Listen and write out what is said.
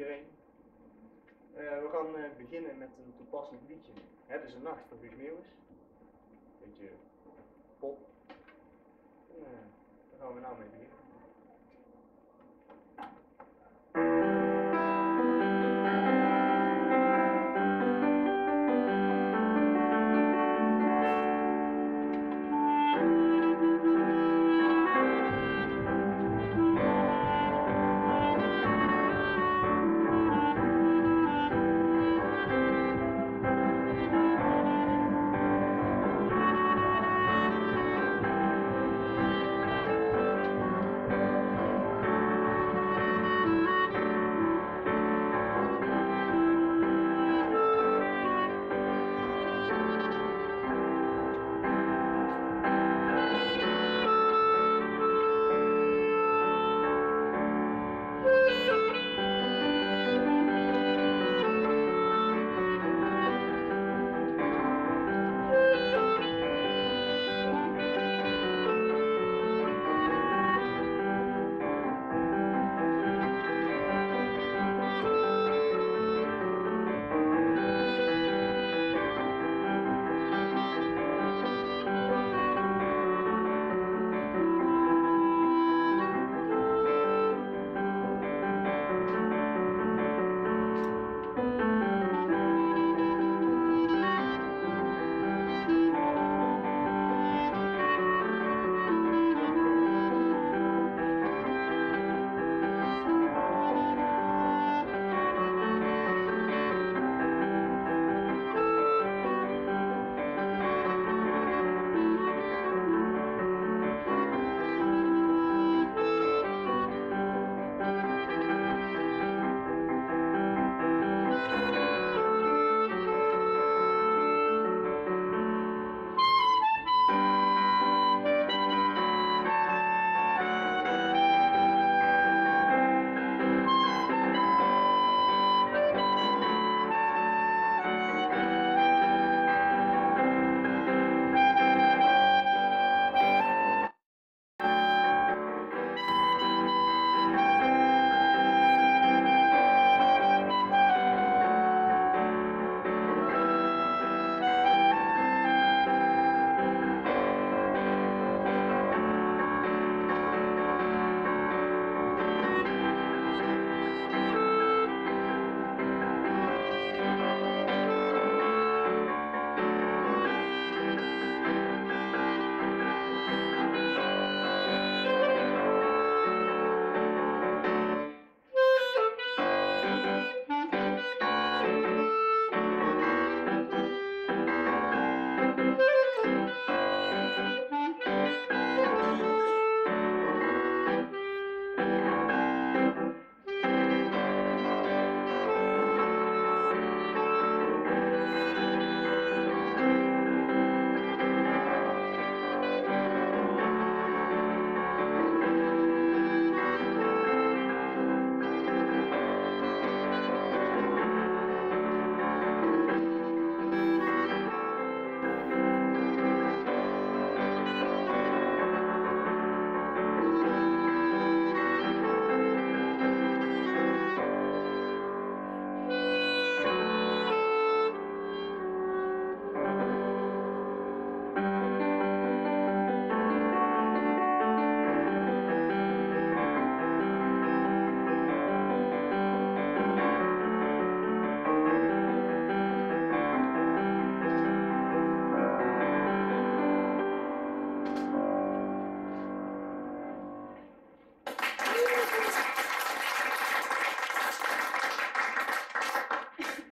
iedereen. Eh, we gaan eh, beginnen met een toepasselijk liedje. Het is een nacht van Guus Meeuwis. Beetje